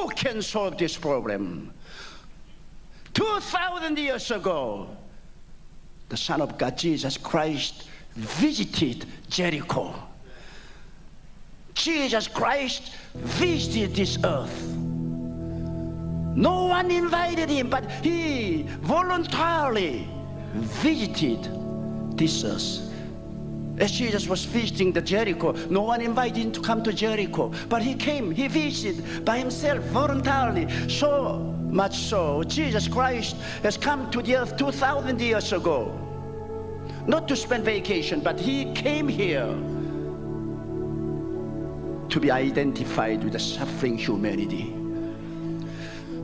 Who can solve this problem? 2,000 years ago, the Son of God, Jesus Christ, visited Jericho. Jesus Christ visited this earth. No one invited him, but he voluntarily visited this earth. As Jesus was visiting the Jericho, no one invited him to come to Jericho, but he came, he visited by himself voluntarily. So much so, Jesus Christ has come to the earth 2,000 years ago. Not to spend vacation, but he came here to be identified with the suffering humanity.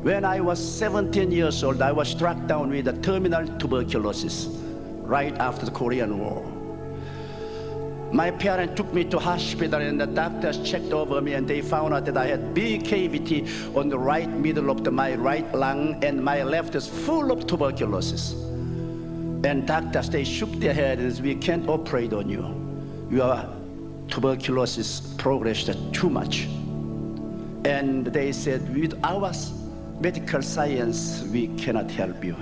When I was 17 years old, I was struck down with a terminal tuberculosis right after the Korean War. My parents took me to hospital and the doctors checked over me and they found out that I had big cavity on the right middle of the, my right lung and my left is full of tuberculosis. And doctors, they shook their head and said, we can't operate on you. Your tuberculosis progressed too much. And they said, with our medical science, we cannot help you.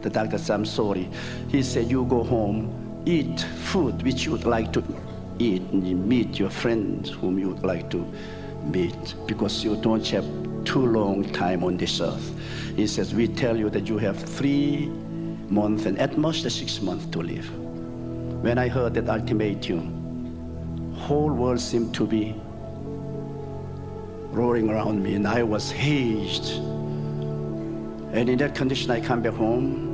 The doctor said, I'm sorry. He said, you go home, eat food which you would like to eat, and meet your friends whom you would like to meet, because you don't have too long time on this earth. He says, we tell you that you have three months and at most six months to live. When I heard that ultimatum, whole world seemed to be roaring around me and I was hazed. And in that condition, I come back home.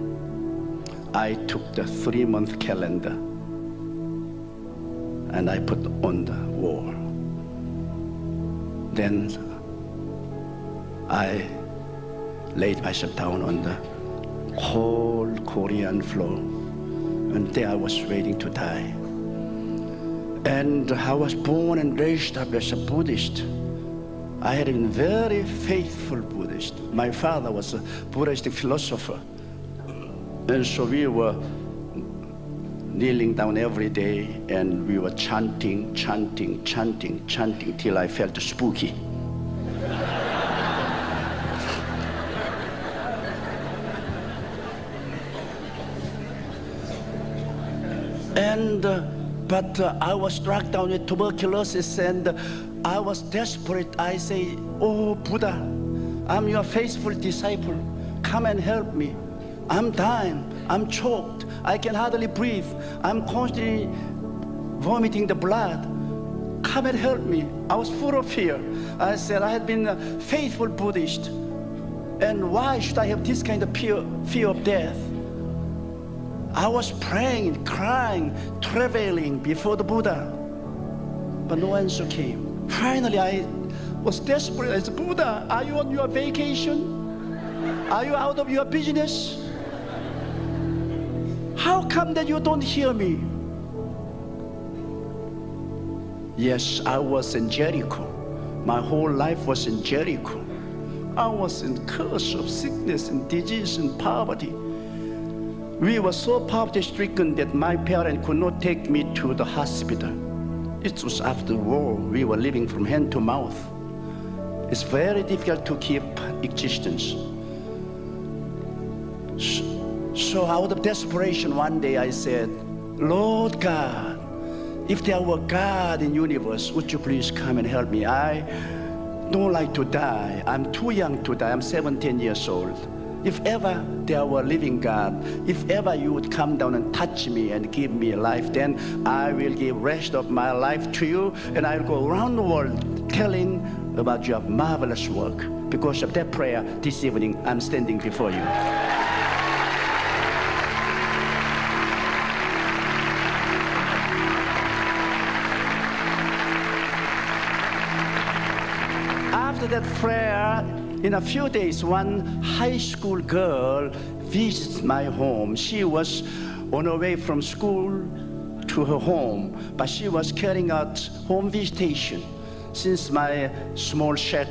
I took the three month calendar and I put on the wall. Then I laid myself down on the cold Korean floor. And there I was waiting to die. And I was born and raised up as a Buddhist. I had been very faithful Buddhist. My father was a Buddhist philosopher. And so we were kneeling down every day and we were chanting, chanting, chanting, chanting till I felt spooky. and uh, but uh, I was struck down with tuberculosis and uh, I was desperate. I say, Oh Buddha, I'm your faithful disciple. Come and help me. I'm dying. I'm choked. I can hardly breathe. I'm constantly vomiting the blood. Come and help me. I was full of fear. I said, I had been a faithful Buddhist. And why should I have this kind of fear, fear of death? I was praying, crying, travailing before the Buddha, but no answer came. Finally, I was desperate. I said, Buddha, are you on your vacation? Are you out of your business? How come that you don't hear me? Yes, I was in Jericho. My whole life was in Jericho. I was in curse of sickness and disease and poverty. We were so poverty stricken that my parents could not take me to the hospital. It was after war. We were living from hand to mouth. It's very difficult to keep existence. So out of desperation, one day I said, Lord God, if there were God in universe, would you please come and help me? I don't like to die. I'm too young to die. I'm 17 years old. If ever there were living God, if ever you would come down and touch me and give me life, then I will give rest of my life to you and I'll go around the world telling about your marvelous work. Because of that prayer this evening, I'm standing before you. After that prayer, in a few days, one high school girl visits my home. She was on her way from school to her home, but she was carrying out home visitation. Since my small shack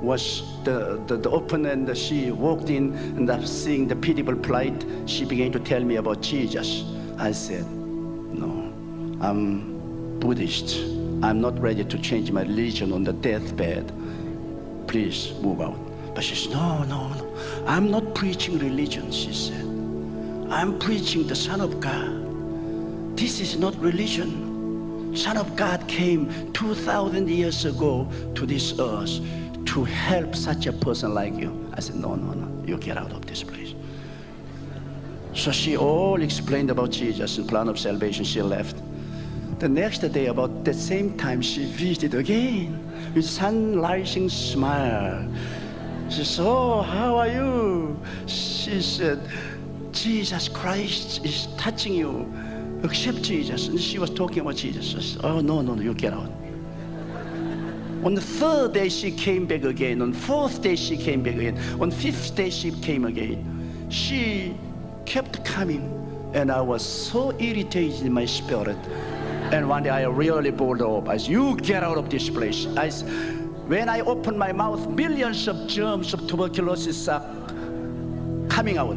was the, the, the open and she walked in and seeing the pitiable plight, she began to tell me about Jesus. I said, no, I'm Buddhist. I'm not ready to change my religion on the deathbed please move out. But she said, no, no, no. I'm not preaching religion, she said. I'm preaching the Son of God. This is not religion. Son of God came 2,000 years ago to this earth to help such a person like you. I said, no, no, no. You get out of this place. So she all explained about Jesus and plan of salvation. She left. The next day, about the same time, she visited again with sunrising smile. She said, Oh, how are you? She said, Jesus Christ is touching you. Accept Jesus. And she was talking about Jesus. I said, oh, no, no, no, you get out. On the third day, she came back again. On fourth day, she came back again. On fifth day, she came again. She kept coming, and I was so irritated in my spirit. And one day, I really pulled up. I said, "You get out of this place." I said, when I open my mouth, millions of germs of tuberculosis are coming out.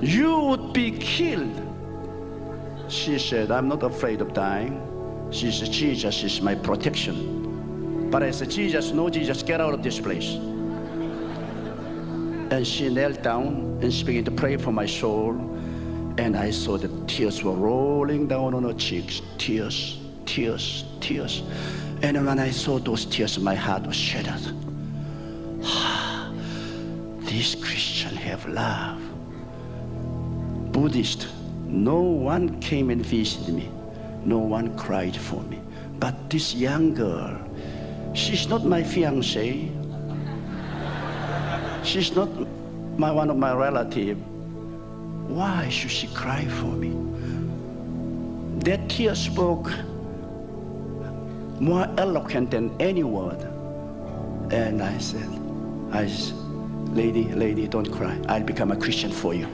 You would be killed. She said, I'm not afraid of dying. She said, Jesus is my protection. But I said, Jesus, no, Jesus, get out of this place. And she knelt down and she began to pray for my soul. And I saw the tears were rolling down on her cheeks. Tears, tears, tears. And when I saw those tears, my heart was shattered. These Christians have love. Buddhist, no one came and visited me. No one cried for me. But this young girl, she's not my fiancée. She's not my one of my relative. Why should she cry for me? That tear spoke more eloquent than any word. And I said, I lady, lady, don't cry. I'll become a Christian for you.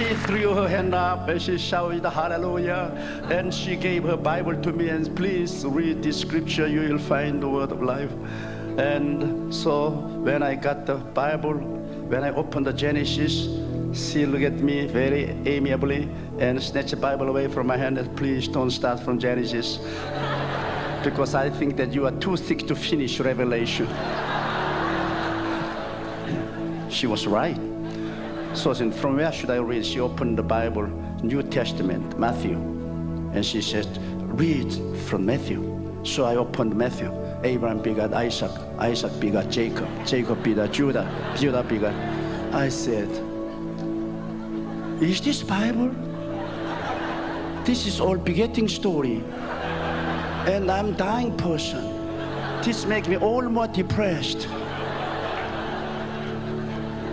She threw her hand up and she shouted hallelujah. And she gave her bible to me and please read this scripture you will find the word of life. And so when i got the bible when i opened the genesis she looked at me very amiably and snatched the bible away from my hand and please don't start from genesis because i think that you are too thick to finish revelation. She was right so then from where should I read? She opened the Bible, New Testament, Matthew. And she said, read from Matthew. So I opened Matthew. Abraham begot Isaac. Isaac begot Jacob. Jacob begot Judah. Judah begot. I said, is this Bible? This is all begetting story. And I'm dying person. This makes me all more depressed.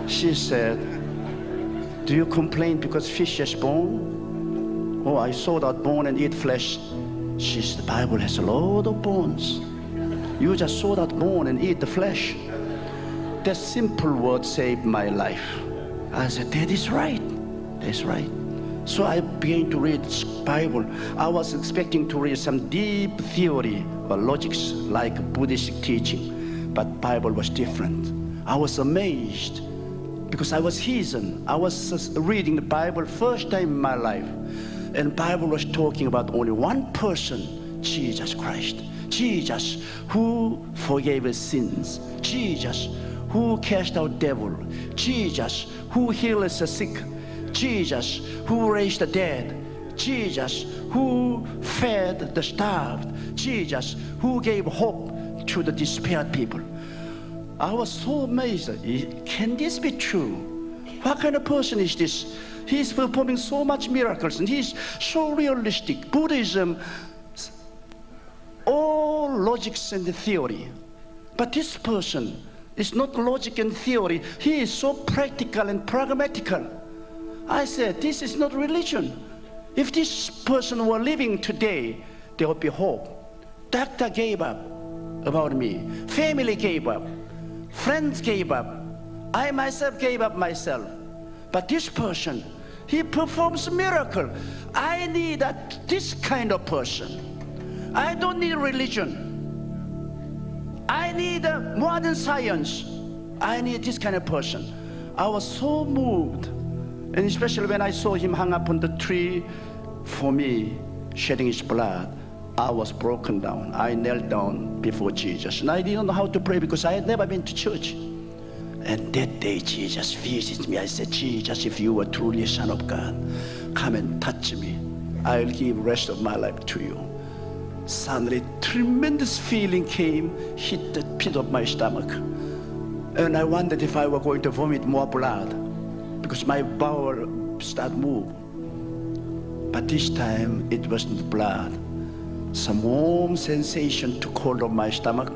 She said, do you complain because fish is bone? Oh, I saw that bone and eat flesh. She's, the Bible has a lot of bones. You just saw that bone and eat the flesh. That simple word saved my life. I said, that is right. That's right. So I began to read Bible. I was expecting to read some deep theory or logics like Buddhist teaching, but Bible was different. I was amazed because I was heathen. I was reading the Bible first time in my life. And Bible was talking about only one person, Jesus Christ. Jesus who forgave sins. Jesus who cast out devil. Jesus who heals the sick. Jesus who raised the dead. Jesus who fed the starved. Jesus who gave hope to the despaired people. I was so amazed. Can this be true? What kind of person is this? He's performing so much miracles and he's so realistic. Buddhism, all logics and theory. But this person is not logic and theory. He is so practical and pragmatical. I said, this is not religion. If this person were living today, there would be hope. Doctor gave up about me. Family gave up. Friends gave up. I myself gave up myself. But this person, he performs miracle. I need a, this kind of person. I don't need religion. I need modern science. I need this kind of person. I was so moved. And especially when I saw him hung up on the tree for me, shedding his blood, I was broken down. I knelt down before Jesus. And I didn't know how to pray because I had never been to church. And that day, Jesus visited me. I said, Jesus, if you were truly a son of God, come and touch me. I'll give rest of my life to you. Suddenly, tremendous feeling came, hit the pit of my stomach. And I wondered if I were going to vomit more blood because my bowel started move. But this time, it wasn't blood. Some warm sensation took hold of my stomach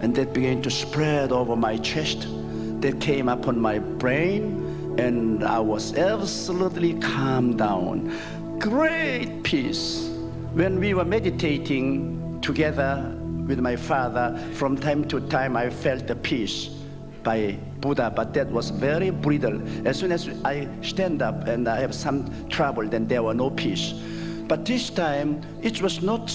and that began to spread over my chest. That came upon my brain and I was absolutely calmed down. Great peace. When we were meditating together with my father, from time to time I felt the peace by Buddha, but that was very brittle. As soon as I stand up and I have some trouble, then there were no peace. But this time, it was not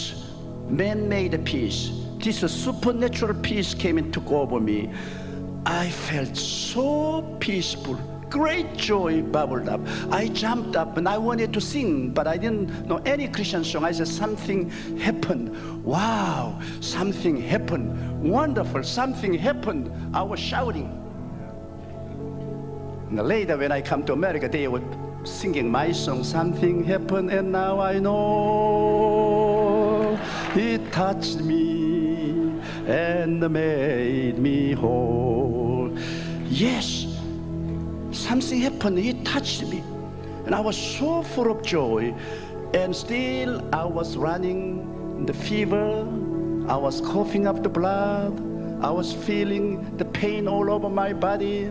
man-made peace. This supernatural peace came and took over me. I felt so peaceful. Great joy bubbled up. I jumped up and I wanted to sing, but I didn't know any Christian song. I said, Something happened. Wow, something happened. Wonderful, something happened. I was shouting. And later, when I come to America, they were singing my song, Something Happened, and now I know it touched me and made me whole. Yes, something happened, it touched me. And I was so full of joy. And still, I was running the fever, I was coughing up the blood, I was feeling the pain all over my body.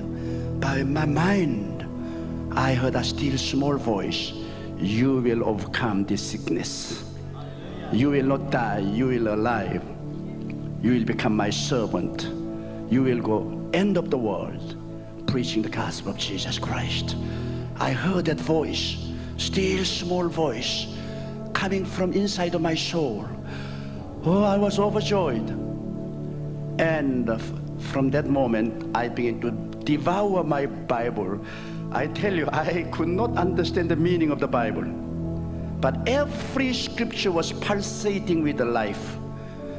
By my mind, I heard a still small voice You will overcome this sickness. You will not die, you will alive. You will become my servant. You will go end of the world preaching the gospel of Jesus Christ. I heard that voice, still small voice, coming from inside of my soul. Oh, I was overjoyed. And uh, from that moment, I began to devour my Bible. I tell you, I could not understand the meaning of the Bible. But every scripture was pulsating with the life.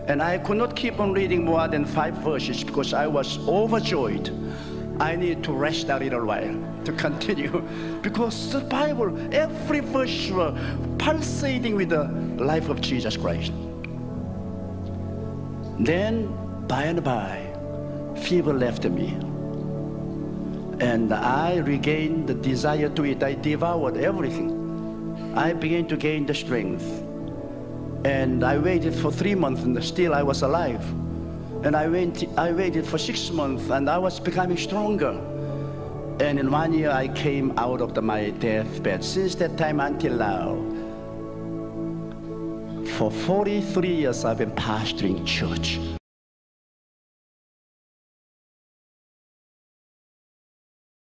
And I could not keep on reading more than five verses because I was overjoyed. I need to rest a little while to continue because the Bible, every verse was pulsating with the life of Jesus Christ. Then, by and by, fever left me. And I regained the desire to eat. I devoured everything. I began to gain the strength. And I waited for three months and still I was alive. And I, went, I waited for six months and I was becoming stronger. And in one year I came out of the, my deathbed. Since that time until now, for 43 years I've been pastoring church.